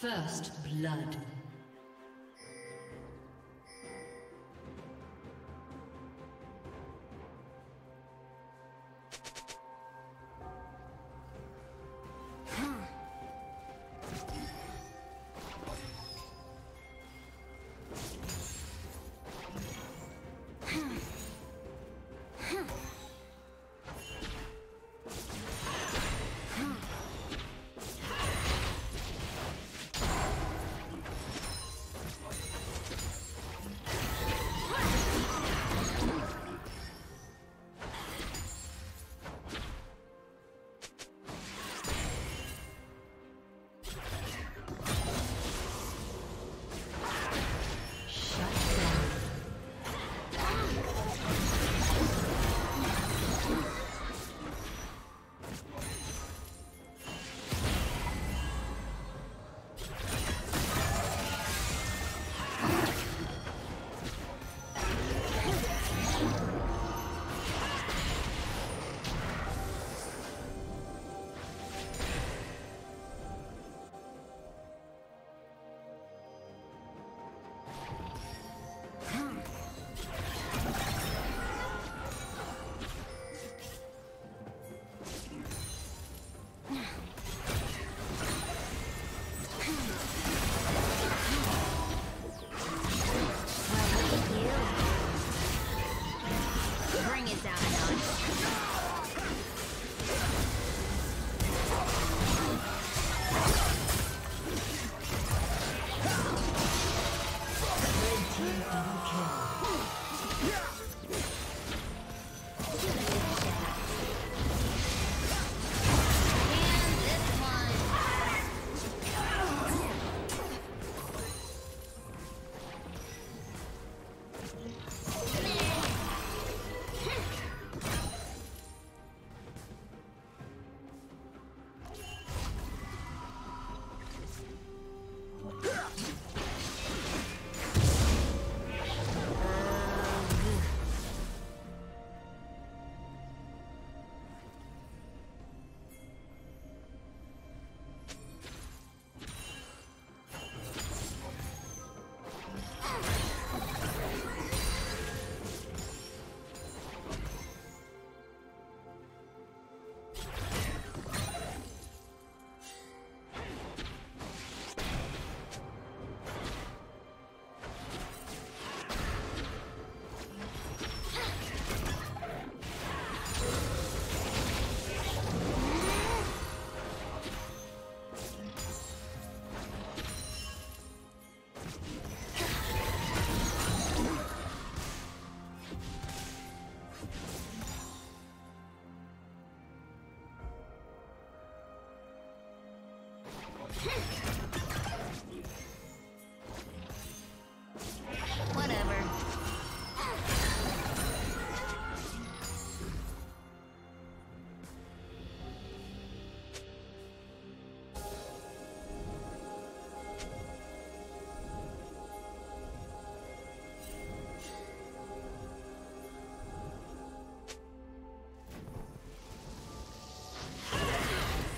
First blood.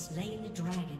slain the dragon.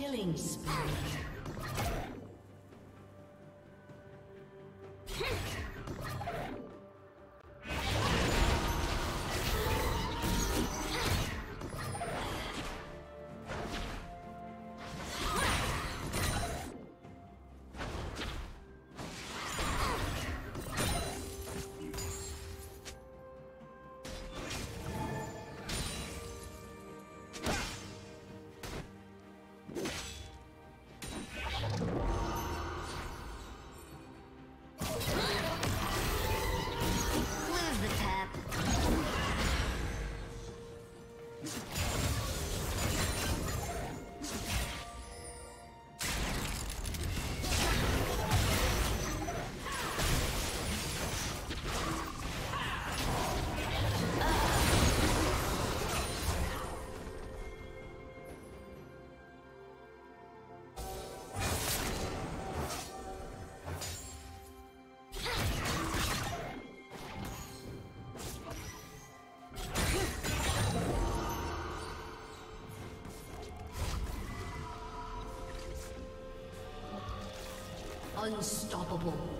Killing spree. Unstoppable.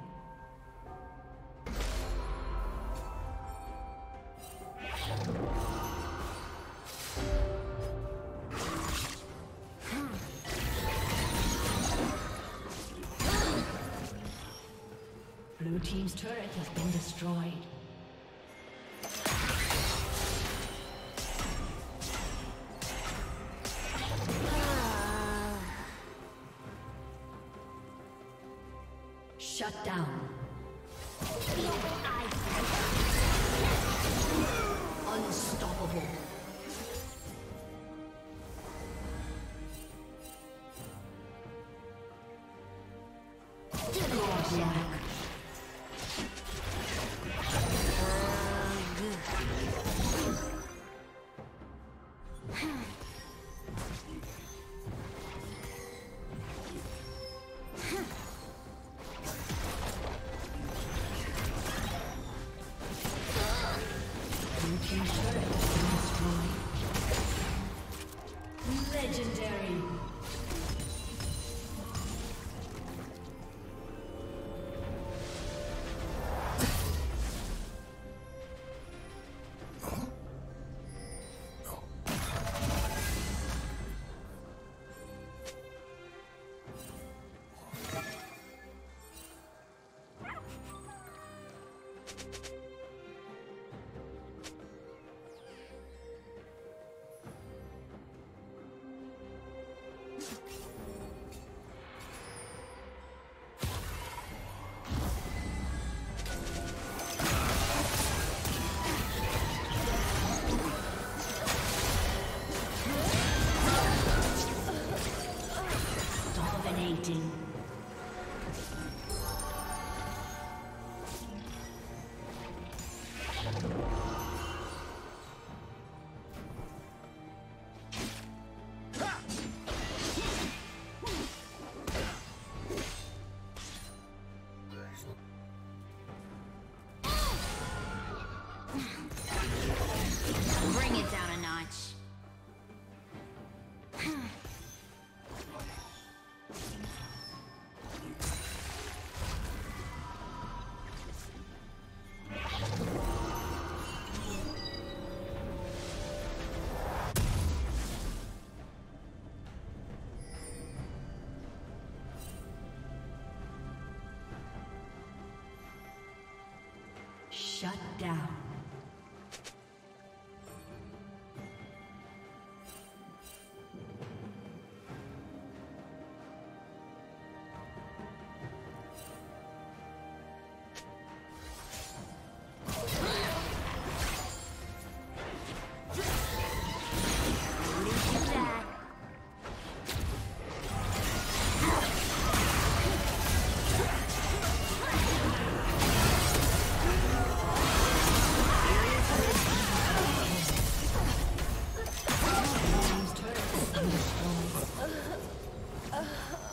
Shut down. Dominating.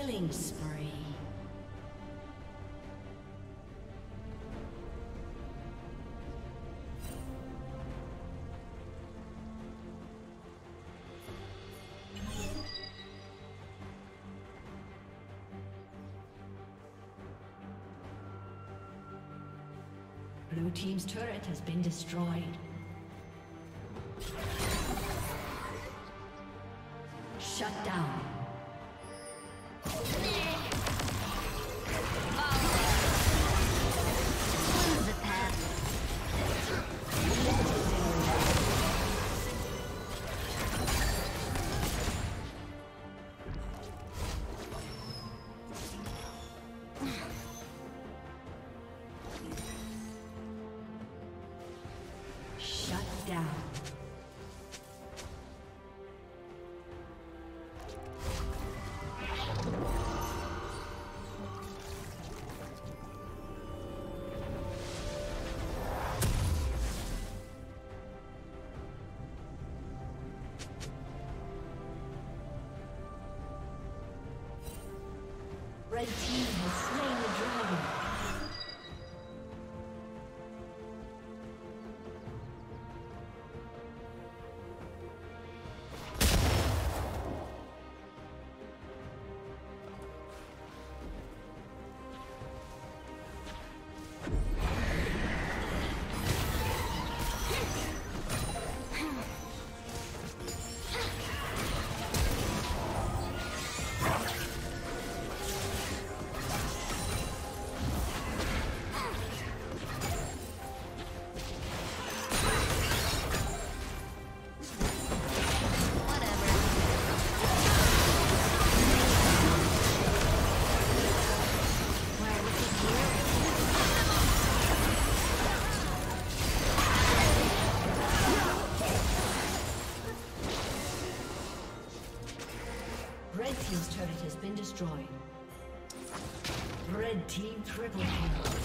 Killing spree. Blue Team's turret has been destroyed. Shut down. Destroyed. Red Team triple kill.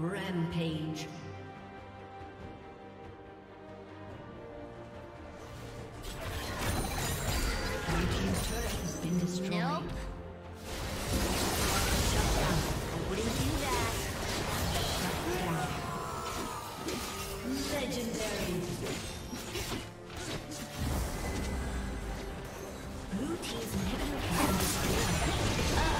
Rampage. Blue team's turret has been destroyed. Nope. Shut down. I wouldn't do that. Legendary. Blue team's inhibitor has been destroyed.